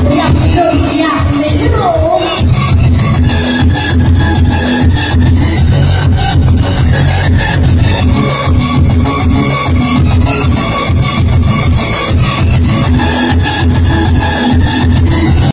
Ya, ya, ya.